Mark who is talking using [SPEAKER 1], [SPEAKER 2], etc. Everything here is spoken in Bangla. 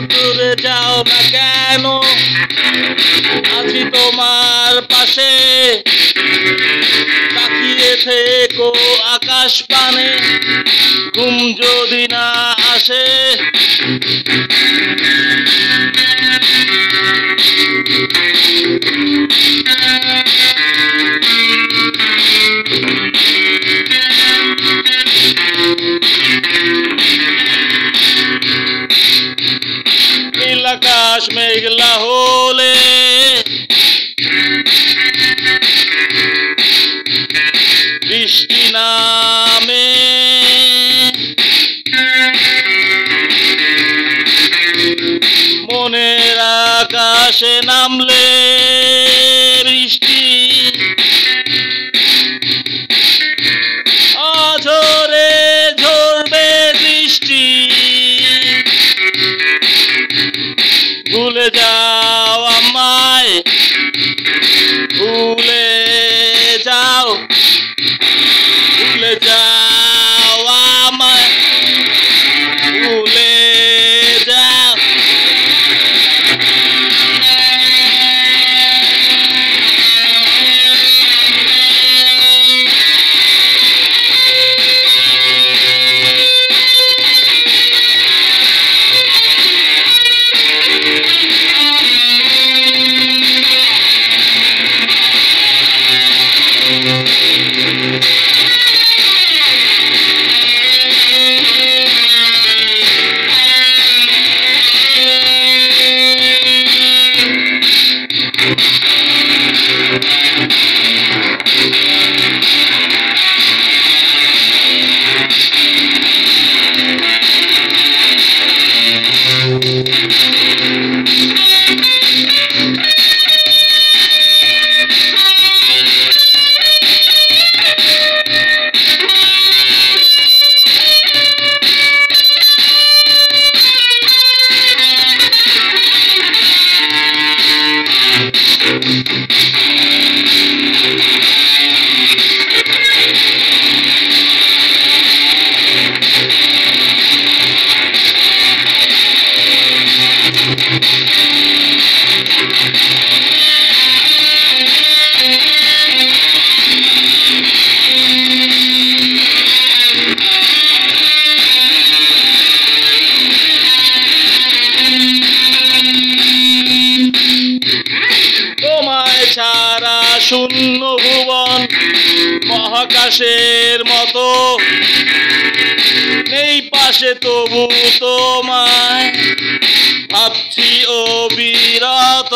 [SPEAKER 1] দূরে যাও না কেন? আছি তোমার পাশে। তাকিয়ে থেকো আকাশ পানে। ঘুম যদি না আসে আকাশ মেঘলা হলে বৃষ্টি নামে মনের আকাশে নামলে শূন্য ভুবন মহাকাশের মতো। এই পাশে তবু তোমায়। ভাবছি অবিরত